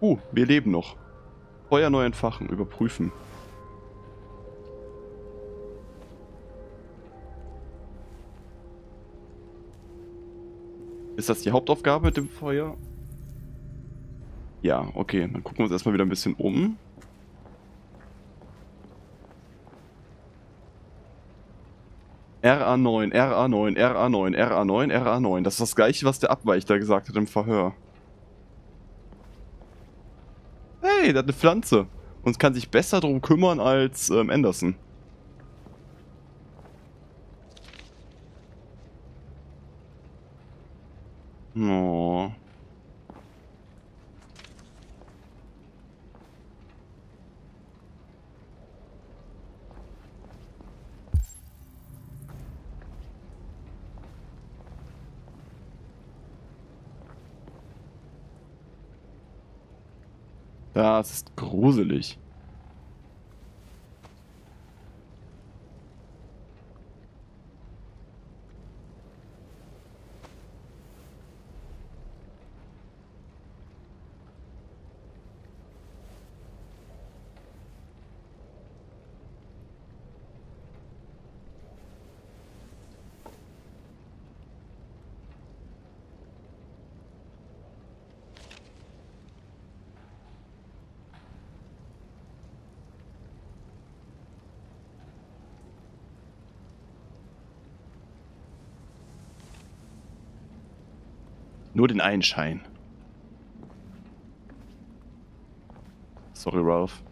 Uh, wir leben noch. Feuer neu entfachen, überprüfen. Ist das die Hauptaufgabe mit dem Feuer? Ja, okay. Dann gucken wir uns erstmal wieder ein bisschen um. RA9, RA9, RA9, RA9, RA9. Das ist das gleiche, was der Abweichter gesagt hat im Verhör. Der hat eine Pflanze. Und kann sich besser darum kümmern als ähm, Anderson. Oh. Das ist gruselig. Nur den einen Schein. Sorry, Ralph.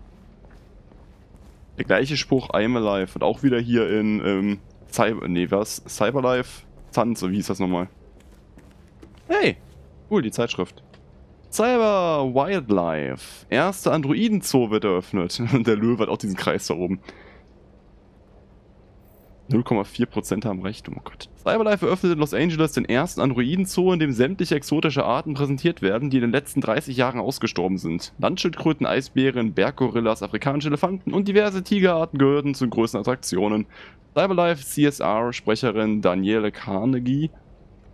Der gleiche Spruch, I'm alive. Und auch wieder hier in, ähm, Cyber, nee, was? Cyberlife? Zanze, wie hieß das nochmal? Hey! Cool, die Zeitschrift. Cyber Wildlife. Erste Androiden-Zoo wird eröffnet. Und der Löwe hat auch diesen Kreis da oben. 0,4% haben recht, oh Gott. Cyberlife eröffnet in Los Angeles den ersten Androiden-Zoo, in dem sämtliche exotische Arten präsentiert werden, die in den letzten 30 Jahren ausgestorben sind. Landschildkröten, Eisbären, Berggorillas, afrikanische Elefanten und diverse Tigerarten gehörten zu größten Attraktionen. Cyberlife CSR-Sprecherin Daniele Carnegie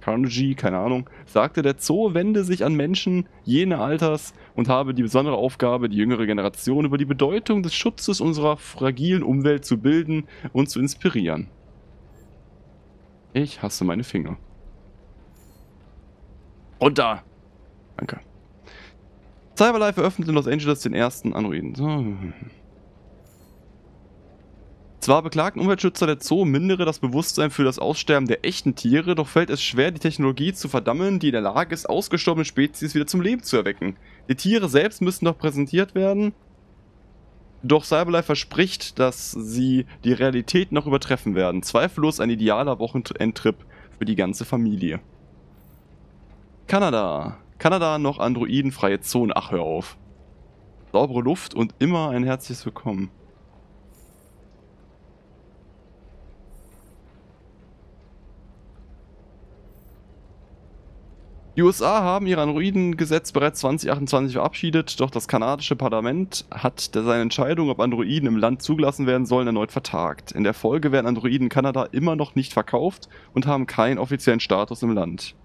Carnegie, keine Ahnung, sagte, der Zoo wende sich an Menschen jene Alters und habe die besondere Aufgabe, die jüngere Generation über die Bedeutung des Schutzes unserer fragilen Umwelt zu bilden und zu inspirieren. Ich hasse meine Finger. Runter! Danke. Cyberlife eröffnet in Los Angeles den ersten Androiden. Zwar beklagten Umweltschützer der Zoo mindere das Bewusstsein für das Aussterben der echten Tiere, doch fällt es schwer, die Technologie zu verdammen, die in der Lage ist, ausgestorbene Spezies wieder zum Leben zu erwecken. Die Tiere selbst müssen noch präsentiert werden, doch Cyberlife verspricht, dass sie die Realität noch übertreffen werden. Zweifellos ein idealer Wochenendtrip für die ganze Familie. Kanada. Kanada noch androidenfreie Zonen. Ach, hör auf. Saubere Luft und immer ein herzliches Willkommen. Die USA haben ihr Androidengesetz bereits 2028 verabschiedet, doch das kanadische Parlament hat seine Entscheidung, ob Androiden im Land zugelassen werden sollen, erneut vertagt. In der Folge werden Androiden in Kanada immer noch nicht verkauft und haben keinen offiziellen Status im Land.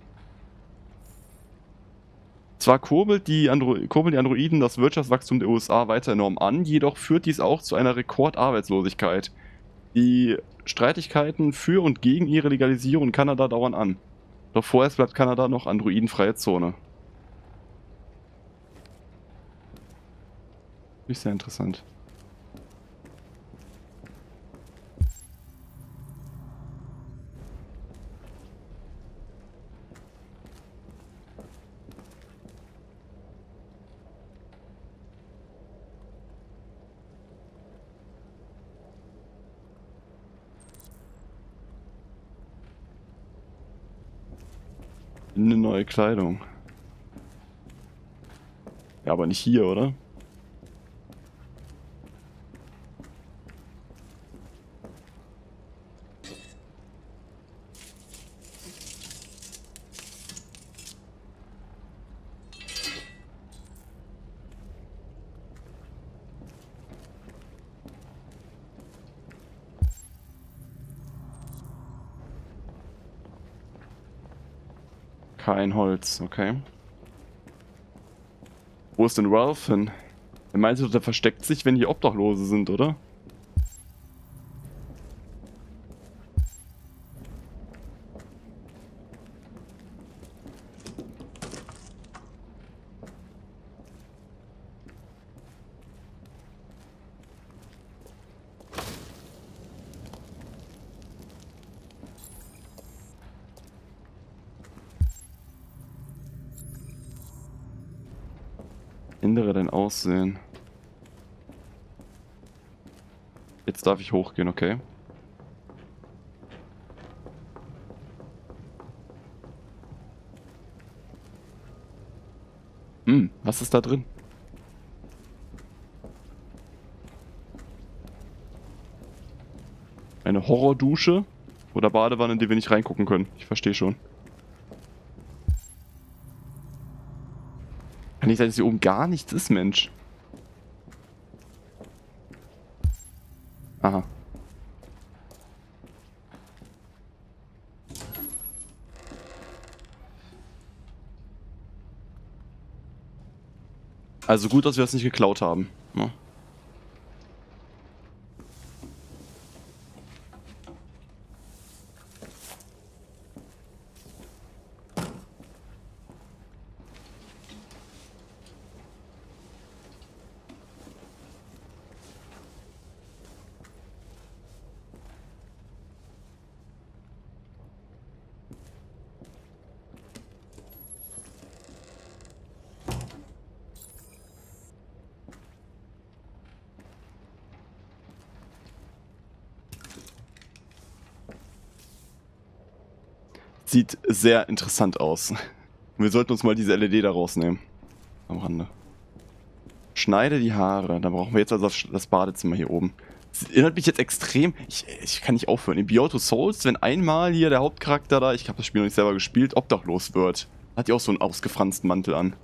Zwar kurbelt die, Andro kurbeln die Androiden das Wirtschaftswachstum der USA weiter enorm an, jedoch führt dies auch zu einer Rekordarbeitslosigkeit. Die Streitigkeiten für und gegen ihre Legalisierung in Kanada dauern an. Doch vorerst bleibt Kanada noch androidenfreie Zone. Ist sehr interessant. Eine neue Kleidung. Ja, aber nicht hier, oder? Kein Holz, okay. Wo ist denn Ralph hin? Er meinte der versteckt sich, wenn hier Obdachlose sind, oder? Ändere dein Aussehen. Jetzt darf ich hochgehen, okay. Hm, was ist da drin? Eine Horrordusche oder Badewanne, in die wir nicht reingucken können. Ich verstehe schon. Kann nicht sein, dass hier oben gar nichts ist, Mensch. Aha. Also gut, dass wir das nicht geklaut haben. Ne? Sieht sehr interessant aus. Wir sollten uns mal diese LED da rausnehmen. Am Rande. Schneide die Haare. Dann brauchen wir jetzt also das Badezimmer hier oben. Das erinnert mich jetzt extrem. Ich, ich kann nicht aufhören. In Beyond Souls, wenn einmal hier der Hauptcharakter da, ich habe das Spiel noch nicht selber gespielt, obdachlos wird, hat die auch so einen ausgefransten Mantel an.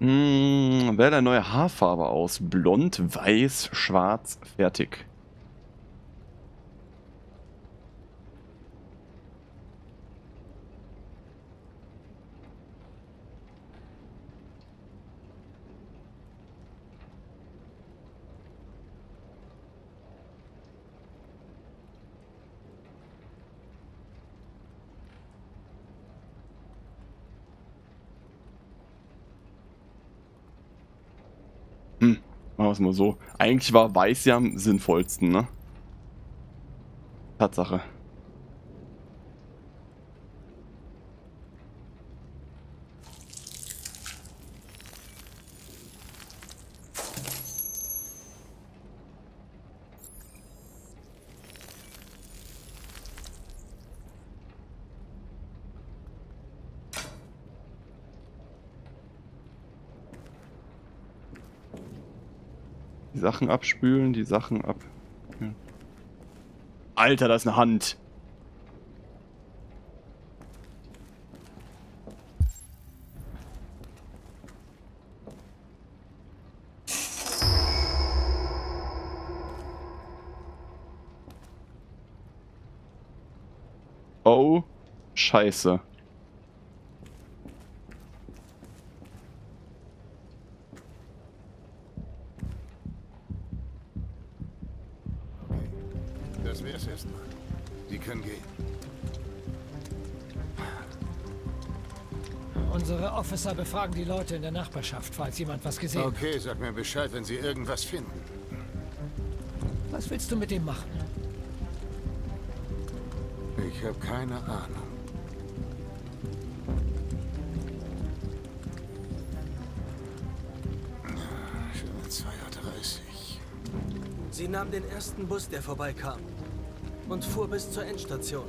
Hm, wähle eine neue Haarfarbe aus. Blond, weiß, schwarz, fertig. Hm, machen wir es mal so. Eigentlich war weiß ja am sinnvollsten, ne? Tatsache. Sachen abspülen, die Sachen ab... Ja. Alter, da ist eine Hand. Oh, scheiße. Officer befragen die Leute in der Nachbarschaft, falls jemand was gesehen hat. Okay, sag mir Bescheid, wenn Sie irgendwas finden. Was willst du mit dem machen? Ich habe keine Ahnung. Schon 2.30 Uhr. Sie nahm den ersten Bus, der vorbeikam, und fuhr bis zur Endstation.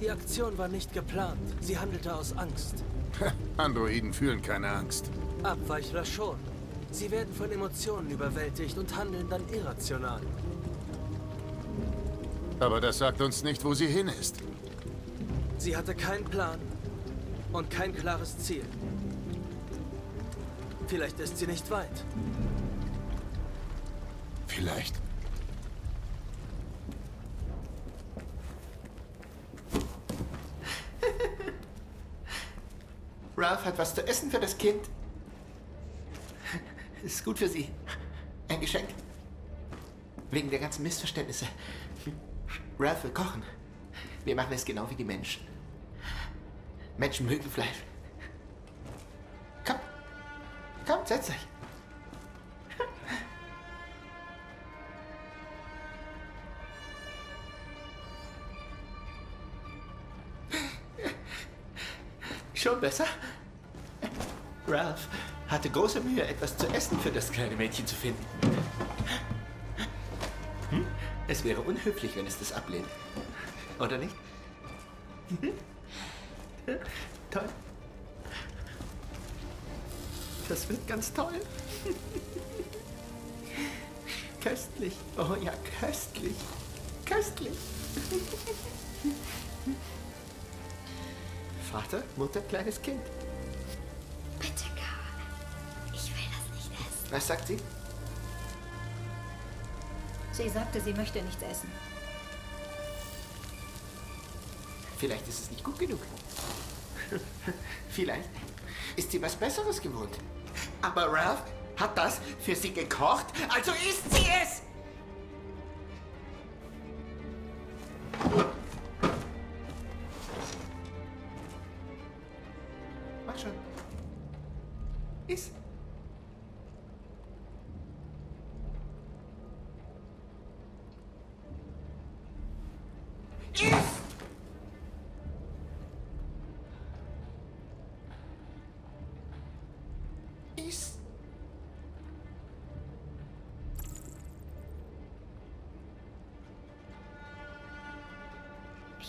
Die Aktion war nicht geplant. Sie handelte aus Angst. Androiden fühlen keine Angst. Abweichler schon. Sie werden von Emotionen überwältigt und handeln dann irrational. Aber das sagt uns nicht, wo sie hin ist. Sie hatte keinen Plan und kein klares Ziel. Vielleicht ist sie nicht weit. Vielleicht. Ralph hat was zu essen für das Kind. Ist gut für sie. Ein Geschenk. Wegen der ganzen Missverständnisse. Ralph will kochen. Wir machen es genau wie die Menschen. Menschen mögen Fleisch. Komm. Komm, setz dich. Schon besser? Ralph hatte große Mühe, etwas zu essen für das kleine Mädchen zu finden. Hm? Es wäre unhöflich, wenn es das ablehnt. Oder nicht? toll. Das wird ganz toll. köstlich. Oh ja, köstlich. Köstlich. Vater, Mutter, kleines Kind. Was sagt sie? Sie sagte, sie möchte nichts essen. Vielleicht ist es nicht gut genug. Vielleicht ist sie was Besseres gewohnt. Aber Ralph hat das für sie gekocht, also isst sie es!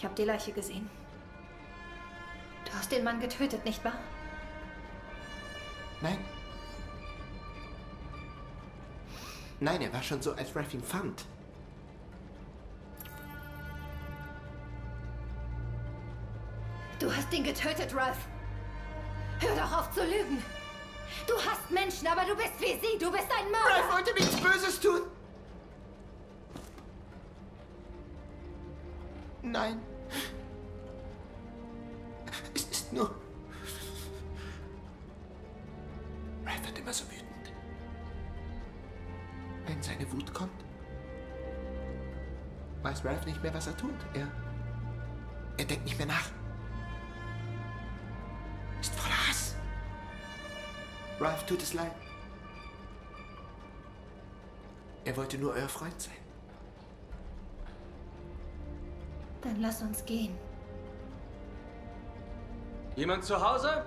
Ich habe die Leiche gesehen. Du hast den Mann getötet, nicht wahr? Nein. Nein, er war schon so, als Ralph ihn fand. Du hast ihn getötet, Ralph. Hör doch auf zu lügen. Du hast Menschen, aber du bist wie sie. Du bist ein Ralph Mörder. wollte nichts Böses tun. Nein. Was er tut. Er. Er denkt nicht mehr nach. Ist voller Hass. Ralph tut es leid. Er wollte nur euer Freund sein. Dann lass uns gehen. Jemand zu Hause?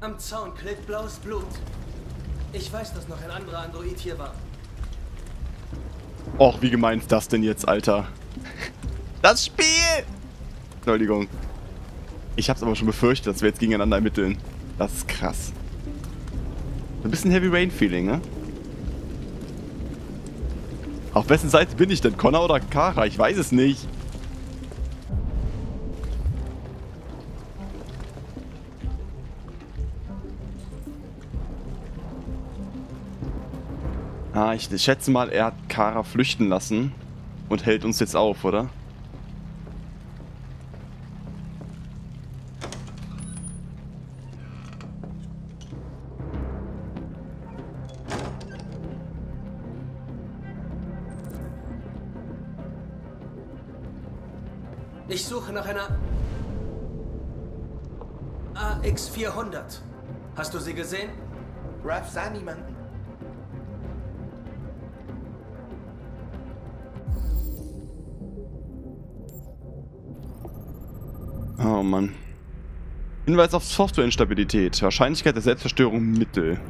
Am Zaun klebt blaues Blut. Ich weiß, dass noch ein anderer Android hier war. Och, wie gemein ist das denn jetzt, Alter? Das Spiel! Entschuldigung. Ich hab's aber schon befürchtet, dass wir jetzt gegeneinander ermitteln. Das ist krass. Ein bisschen Heavy Rain Feeling, ne? Auf wessen Seite bin ich denn? Connor oder Kara? Ich weiß es nicht. Ah, ich schätze mal, er hat Kara flüchten lassen und hält uns jetzt auf, oder? Ich suche nach einer AX400. Hast du sie gesehen? Ralph sah niemanden. Mann. Hinweis auf Softwareinstabilität. Wahrscheinlichkeit der Selbstzerstörung Mittel.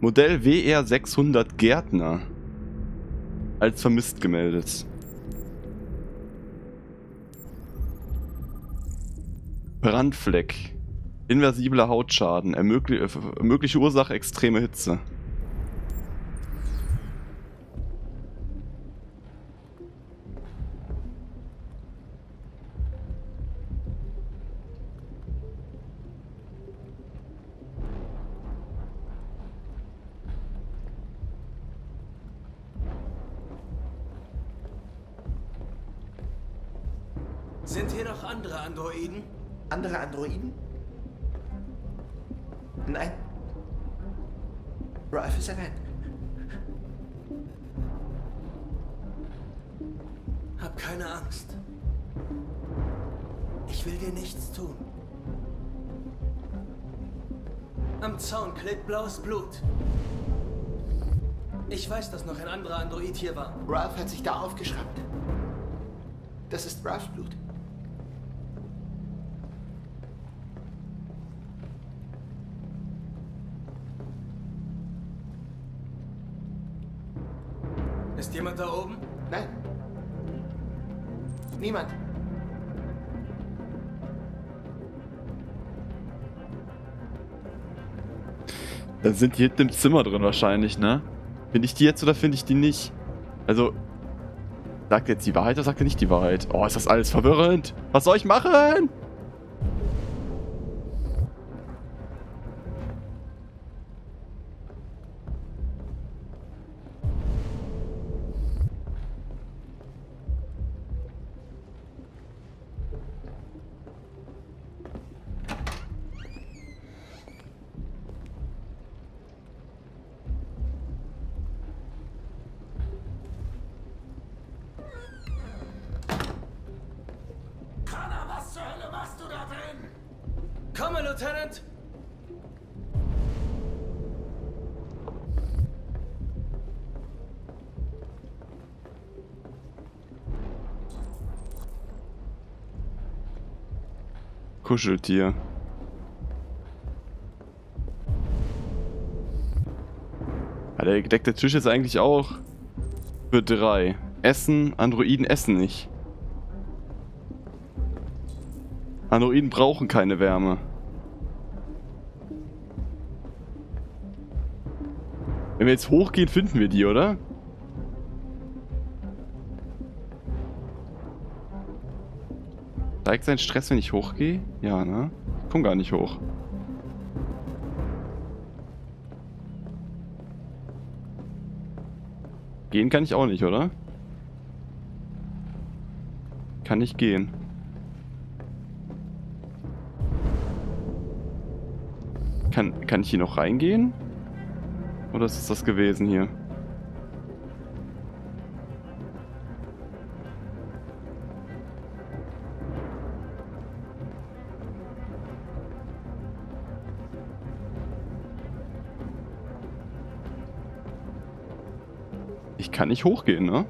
Modell WR 600 Gärtner. Als vermisst gemeldet. Brandfleck. Inversibler Hautschaden. Äh, mögliche Ursache extreme Hitze. Sind hier noch andere Androiden? Andere Androiden? Nein. Ralph ist allein. Hab keine Angst. Ich will dir nichts tun. Am Zaun klebt blaues Blut. Ich weiß, dass noch ein anderer Android hier war. Ralph hat sich da aufgeschraubt. Das ist Ralphs Blut. Oben? Nein. Niemand. Dann sind die hinten im Zimmer drin wahrscheinlich, ne? Finde ich die jetzt oder finde ich die nicht? Also, sagt er jetzt die Wahrheit oder sagt er nicht die Wahrheit? Oh, ist das alles verwirrend. Was soll ich machen? Du da drin? Komme, Lieutenant! Kuscheltier. Ja, der gedeckte Tisch ist eigentlich auch für drei. Essen, Androiden essen nicht. Androiden brauchen keine Wärme. Wenn wir jetzt hochgehen, finden wir die, oder? Steigt sein Stress, wenn ich hochgehe? Ja, ne? Ich komm gar nicht hoch. Gehen kann ich auch nicht, oder? Kann nicht gehen. Kann, kann ich hier noch reingehen? Oder ist es das gewesen hier? Ich kann nicht hochgehen, ne?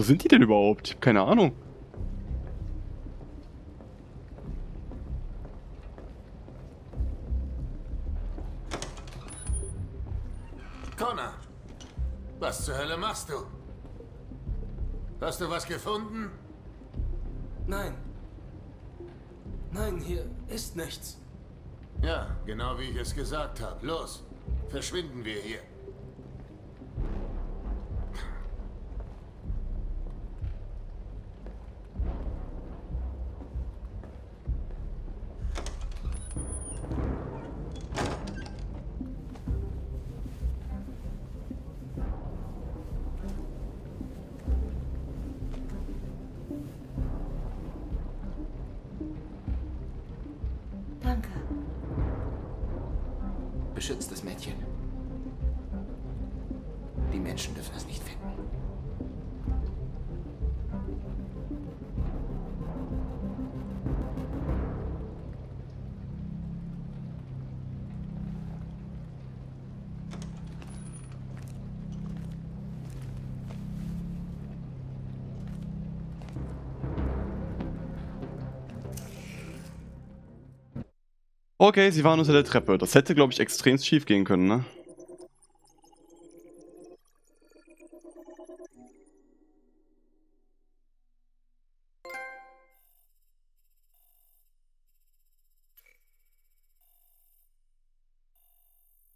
Wo sind die denn überhaupt? Ich hab keine Ahnung. Connor, was zur Hölle machst du? Hast du was gefunden? Nein. Nein, hier ist nichts. Ja, genau wie ich es gesagt habe. Los, verschwinden wir hier. Beschützt das Mädchen. Okay, sie waren unter der Treppe. Das hätte, glaube ich, extrem schief gehen können, ne?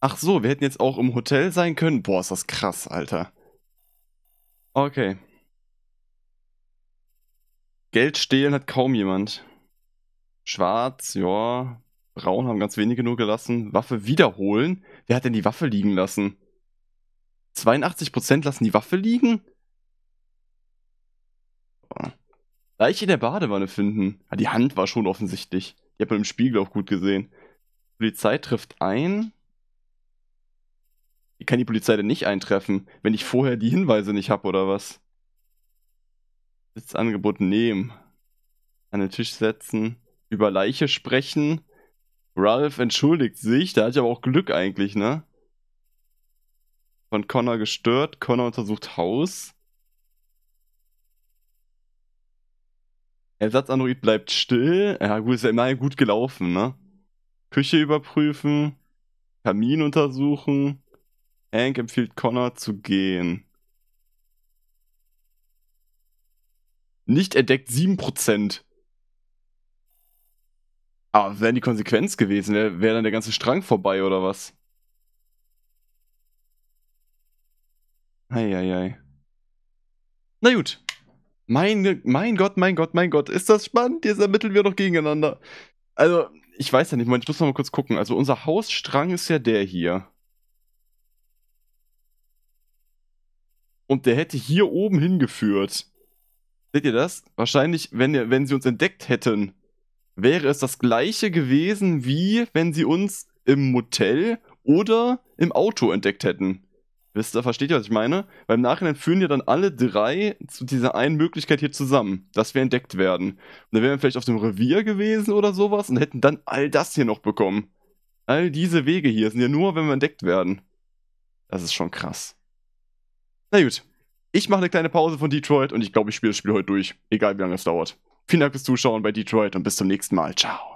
Ach so, wir hätten jetzt auch im Hotel sein können. Boah, ist das krass, Alter. Okay. Geld stehlen hat kaum jemand. Schwarz, ja. Braun haben ganz wenige nur gelassen. Waffe wiederholen? Wer hat denn die Waffe liegen lassen? 82% lassen die Waffe liegen? Leiche in der Badewanne finden. Ah, die Hand war schon offensichtlich. Die hat man im Spiegel auch gut gesehen. Polizei trifft ein. Wie kann die Polizei denn nicht eintreffen, wenn ich vorher die Hinweise nicht habe oder was? Sitzangebot nehmen. An den Tisch setzen. Über Leiche sprechen. Ralph entschuldigt sich. Da hat ja aber auch Glück eigentlich, ne? Von Connor gestört. Connor untersucht Haus. Ersatzandroid bleibt still. Ja, gut, ist ja immerhin gut gelaufen, ne? Küche überprüfen. Kamin untersuchen. Hank empfiehlt Connor zu gehen. Nicht entdeckt 7%. Aber wäre die Konsequenz gewesen, wäre wär dann der ganze Strang vorbei oder was? Eieiei. Na gut. Meine, mein Gott, mein Gott, mein Gott, ist das spannend? Jetzt ermitteln wir doch gegeneinander. Also, ich weiß ja nicht, ich muss noch mal kurz gucken. Also, unser Hausstrang ist ja der hier. Und der hätte hier oben hingeführt. Seht ihr das? Wahrscheinlich, wenn, wenn sie uns entdeckt hätten, wäre es das gleiche gewesen, wie wenn sie uns im Motel oder im Auto entdeckt hätten. Wisst ihr, versteht ihr, was ich meine? Weil im Nachhinein führen ja dann alle drei zu dieser einen Möglichkeit hier zusammen, dass wir entdeckt werden. Und dann wären wir vielleicht auf dem Revier gewesen oder sowas und hätten dann all das hier noch bekommen. All diese Wege hier sind ja nur, wenn wir entdeckt werden. Das ist schon krass. Na gut. Ich mache eine kleine Pause von Detroit und ich glaube, ich spiele das Spiel heute durch. Egal wie lange es dauert. Vielen Dank fürs Zuschauen bei Detroit und bis zum nächsten Mal. Ciao.